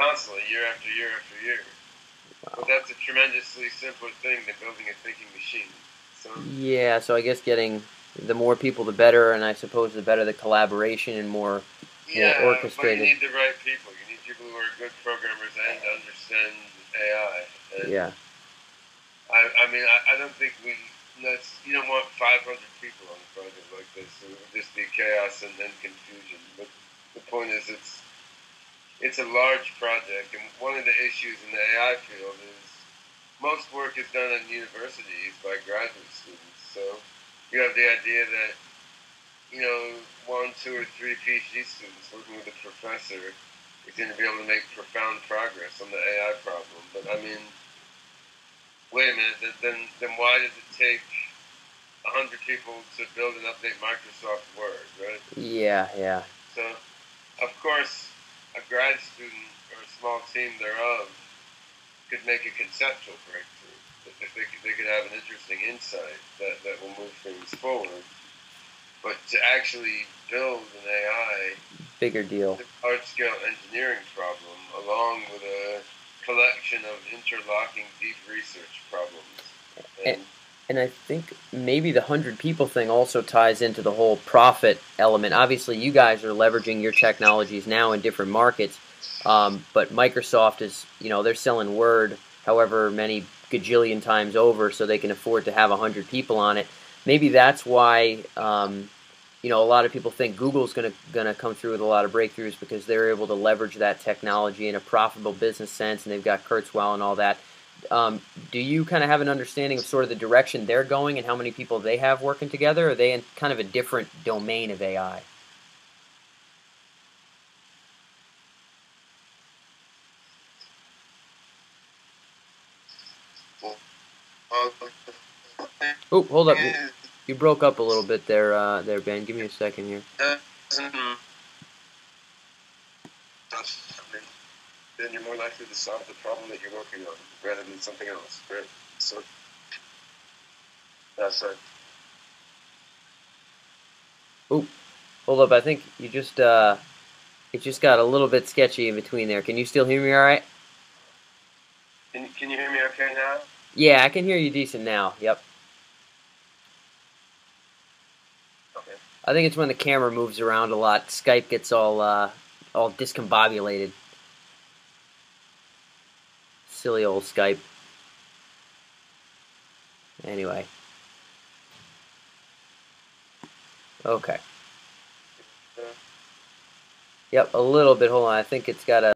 constantly, year after year after year. Wow. But that's a tremendously simpler thing than building a thinking machine. So yeah, so I guess getting the more people, the better, and I suppose the better the collaboration and more, yeah, more orchestrated. But you need the right people. You need people who are good programmers and understand AI. And yeah. I, I mean, I, I don't think we. That's, you don't want 500 people on a project like this. It would just be chaos and then confusion. But the point is, it's it's a large project, and one of the issues in the AI field is most work is done in universities by graduate students. So you have the idea that you know one, two, or three PhD students working with a professor is going to be able to make profound progress on the AI problem. But I mean, wait a minute. Then then why does it take hundred people to build and update Microsoft Word, right? Yeah, yeah. So, of course, grad student or a small team thereof could make a conceptual breakthrough. If they could, they could have an interesting insight that, that will move things forward. But to actually build an AI, bigger deal, large scale engineering problem, along with a collection of interlocking deep research problems. And, and, and I think maybe the hundred people thing also ties into the whole profit element. Obviously, you guys are leveraging your technologies now in different markets, um, but Microsoft is, you know, they're selling Word however many gajillion times over, so they can afford to have hundred people on it. Maybe that's why, um, you know, a lot of people think Google's going to going to come through with a lot of breakthroughs because they're able to leverage that technology in a profitable business sense, and they've got Kurzweil and all that. Um, do you kind of have an understanding of sort of the direction they're going and how many people they have working together? Or are they in kind of a different domain of AI? Oh, hold up! You broke up a little bit there, uh, there, Ben. Give me a second here then you're more likely to solve the problem that you're working on rather than something else, right? So that's it. Oh, hold up! I think you just uh, it just got a little bit sketchy in between there. Can you still hear me all right? Can Can you hear me okay now? Yeah, I can hear you decent now. Yep. Okay. I think it's when the camera moves around a lot. Skype gets all uh, all discombobulated. Silly old Skype. Anyway. Okay. Yep, a little bit. Hold on. I think it's got a